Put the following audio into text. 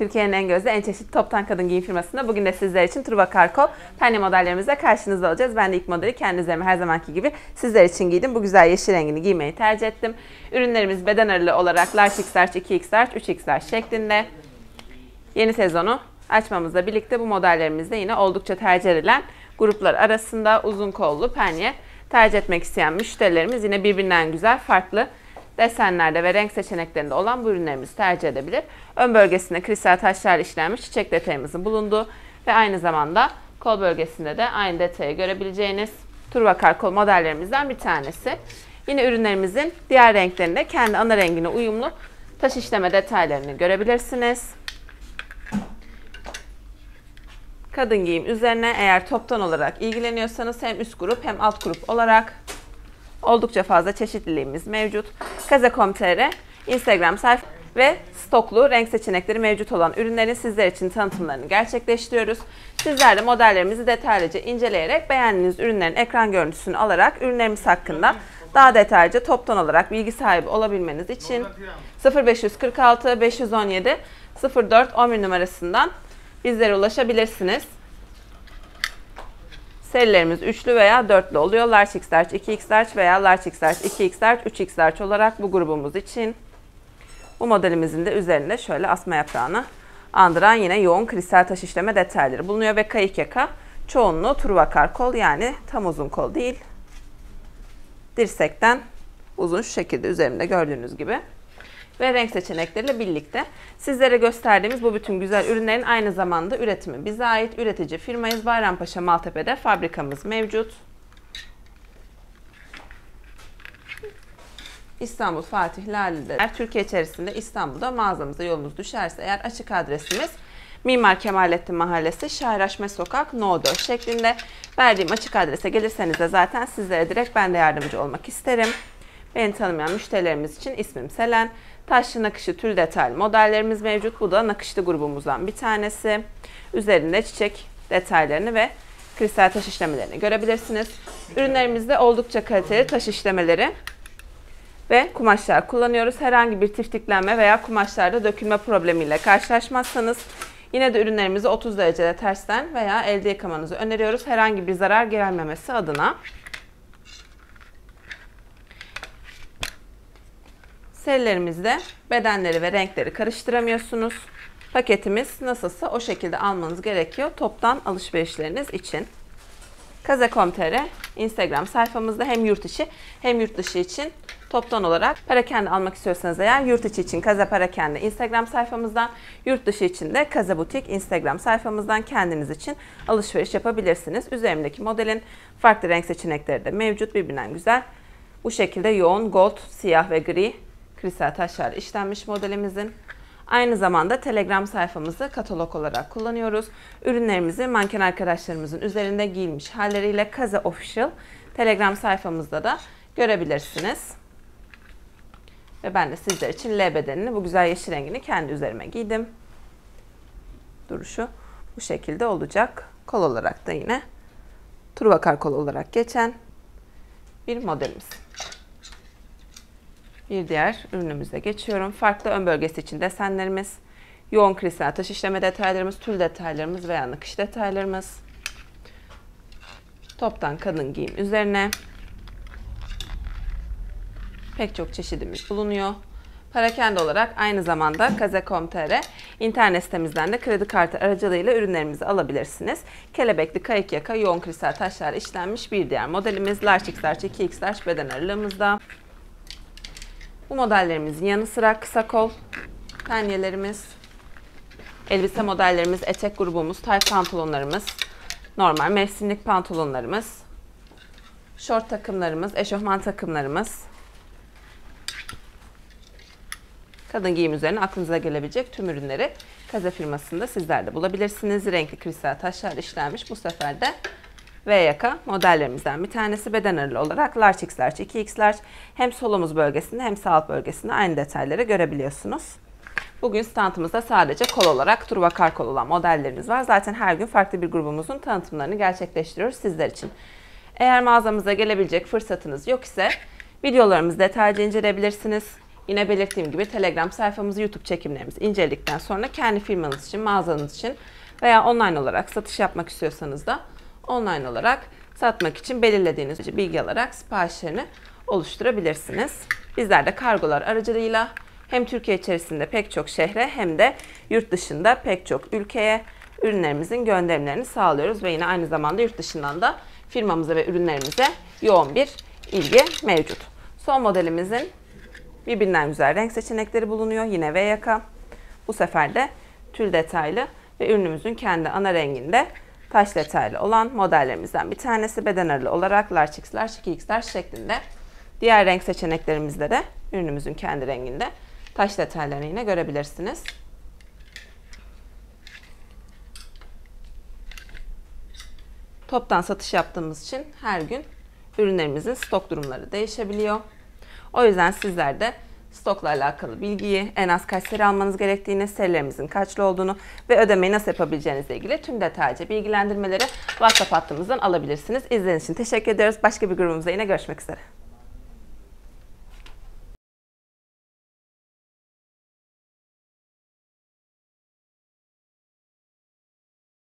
Türkiye'nin en gözde, en çeşitli toptan kadın giyim firmasında bugün de sizler için Truva Karkol penye modellerimizle karşınızda olacağız. Ben de ilk modeli kendi üzerime her zamanki gibi sizler için giydim. Bu güzel yeşil rengini giymeyi tercih ettim. Ürünlerimiz beden aralığı olarak large XL, 2XL, 3XL şeklinde. Yeni sezonu açmamızla birlikte bu modellerimizde yine oldukça tercih edilen gruplar arasında uzun kollu penye tercih etmek isteyen müşterilerimiz yine birbirinden güzel farklı desenlerde ve renk seçeneklerinde olan bu ürünlerimizi tercih edebilir. Ön bölgesinde kristal taşlar işlenmiş çiçek detayımızın bulunduğu ve aynı zamanda kol bölgesinde de aynı detayı görebileceğiniz Turvakar kol modellerimizden bir tanesi. Yine ürünlerimizin diğer renklerinde kendi ana rengine uyumlu taş işleme detaylarını görebilirsiniz. Kadın giyim üzerine eğer toptan olarak ilgileniyorsanız hem üst grup hem alt grup olarak oldukça fazla çeşitliliğimiz mevcut. Kaze.com.tr Instagram sayfa ve stoklu renk seçenekleri mevcut olan ürünlerin sizler için tanıtımlarını gerçekleştiriyoruz. Sizler de modellerimizi detaylıca inceleyerek beğendiğiniz ürünlerin ekran görüntüsünü alarak ürünlerimiz hakkında daha detaylıca toptan olarak bilgi sahibi olabilmeniz için 0546 517 04 11 numarasından bizlere ulaşabilirsiniz. Serilerimiz üçlü veya dörtlü oluyor. Large X large, 2X large veya Large X large, 2X large, 3X large olarak bu grubumuz için. Bu modelimizin de üzerinde şöyle asma yaprağını andıran yine yoğun kristal taş işleme detayları bulunuyor ve kayık yaka çoğunluğu turvakar kol yani tam uzun kol değil. Dirsekten uzun şu şekilde üzerinde gördüğünüz gibi ve renk seçenekleriyle birlikte sizlere gösterdiğimiz bu bütün güzel ürünlerin aynı zamanda üretimi bize ait üretici firmayız. Bayrampaşa Maltepe'de fabrikamız mevcut. İstanbul Fatih Lale'de Türkiye içerisinde İstanbul'da mağazamıza yolunuz düşerse eğer açık adresimiz Mimar Kemalettin Mahallesi Şairaşme Sokak No 4 şeklinde verdiğim açık adrese gelirseniz de zaten sizlere direkt ben de yardımcı olmak isterim. Beni tanımayan müşterilerimiz için ismim Selen. Taşlı nakışı tül detaylı modellerimiz mevcut. Bu da nakışlı grubumuzdan bir tanesi. Üzerinde çiçek detaylarını ve kristal taş işlemelerini görebilirsiniz. Ürünlerimizde oldukça kaliteli taş işlemeleri ve kumaşlar kullanıyoruz. Herhangi bir tiftiklenme veya kumaşlarda dökülme problemiyle karşılaşmazsanız yine de ürünlerimizi 30 derecede tersten veya elde yıkamanızı öneriyoruz. Herhangi bir zarar gelmemesi adına. Serilerimizde bedenleri ve renkleri karıştıramıyorsunuz. Paketimiz nasılsa o şekilde almanız gerekiyor toptan alışverişleriniz için. Kaze.com.tr Instagram sayfamızda hem yurt içi hem yurt dışı için toptan olarak parakende almak istiyorsanız eğer yurt içi için Kaze Parakende Instagram sayfamızdan, yurt dışı için de Kaze Butik Instagram sayfamızdan kendiniz için alışveriş yapabilirsiniz. Üzerimdeki modelin farklı renk seçenekleri de mevcut birbirinden güzel. Bu şekilde yoğun gold, siyah ve gri kristal taşlar işlenmiş modelimizin. Aynı zamanda Telegram sayfamızı katalog olarak kullanıyoruz. Ürünlerimizi manken arkadaşlarımızın üzerinde giyilmiş halleriyle Kaze Official Telegram sayfamızda da görebilirsiniz. Ve ben de sizler için L bedenini bu güzel yeşil rengini kendi üzerime giydim. Duruşu bu şekilde olacak. Kol olarak da yine Turvakar kol olarak geçen bir modelimiz. Bir diğer ürünümüze geçiyorum. Farklı ön bölgesi için desenlerimiz, yoğun kristal taş işleme detaylarımız, tül detaylarımız veya nakış detaylarımız. Toptan kadın giyim üzerine pek çok çeşidimiz bulunuyor. Parakende olarak aynı zamanda kaze.com.tr internet sitemizden de kredi kartı aracılığıyla ürünlerimizi alabilirsiniz. Kelebekli kayık yaka yoğun kristal taşlar işlenmiş bir diğer modelimiz Large XL 2X beden aralığımızda. Bu modellerimizin yanı sıra kısa kol penyelerimiz, elbise modellerimiz, etek grubumuz, tayt pantolonlarımız, normal mevsimlik pantolonlarımız, şort takımlarımız, eşofman takımlarımız, kadın giyim üzerine aklınıza gelebilecek tüm ürünleri Kaze firmasında sizler de bulabilirsiniz. Renkli kristal taşlar işlenmiş. Bu sefer de V yaka modellerimizden bir tanesi beden aralığı olarak large x large 2x large hem solumuz bölgesinde hem sağ alt bölgesinde aynı detayları görebiliyorsunuz. Bugün standımızda sadece kol olarak turba kar kol olan modellerimiz var. Zaten her gün farklı bir grubumuzun tanıtımlarını gerçekleştiriyoruz sizler için. Eğer mağazamıza gelebilecek fırsatınız yok ise videolarımızı detaylıca inceleyebilirsiniz. Yine belirttiğim gibi Telegram sayfamızı, YouTube çekimlerimizi inceledikten sonra kendi firmanız için, mağazanız için veya online olarak satış yapmak istiyorsanız da online olarak satmak için belirlediğiniz bilgi alarak siparişlerini oluşturabilirsiniz. Bizler de kargolar aracılığıyla hem Türkiye içerisinde pek çok şehre hem de yurt dışında pek çok ülkeye ürünlerimizin gönderimlerini sağlıyoruz ve yine aynı zamanda yurt dışından da firmamıza ve ürünlerimize yoğun bir ilgi mevcut. Son modelimizin birbirinden güzel renk seçenekleri bulunuyor. Yine V yaka. Bu sefer de tül detaylı ve ürünümüzün kendi ana renginde taş detaylı olan modellerimizden bir tanesi beden aralığı olarak large x, large 2x şeklinde. Diğer renk seçeneklerimizde de ürünümüzün kendi renginde taş detaylarını yine görebilirsiniz. Toptan satış yaptığımız için her gün ürünlerimizin stok durumları değişebiliyor. O yüzden sizler de stokla alakalı bilgiyi, en az kaç seri almanız gerektiğini, serilerimizin kaçlı olduğunu ve ödemeyi nasıl yapabileceğinizle ilgili tüm detaylıca bilgilendirmeleri WhatsApp hattımızdan alabilirsiniz. İzlediğiniz için teşekkür ediyoruz. Başka bir grubumuzda yine görüşmek üzere.